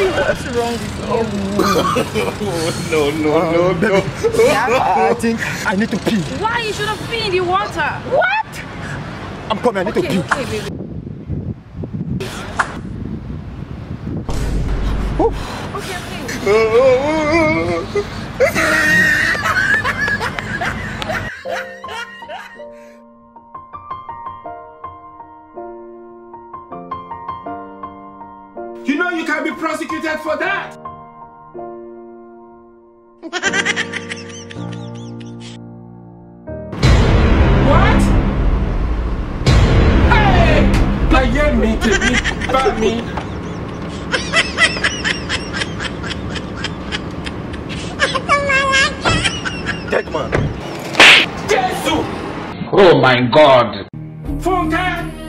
What's wrong with you? no, no, no, no. Yeah? I think I need to pee. Why you shouldn't pee in the water? What? I'm coming, I need to pee. okay, baby. Okay, okay. You know you can be prosecuted for that. what? Hey! Láyé mi tèmi bá mi. Dead man. Jésù! Oh my God. Fúnkẹ́!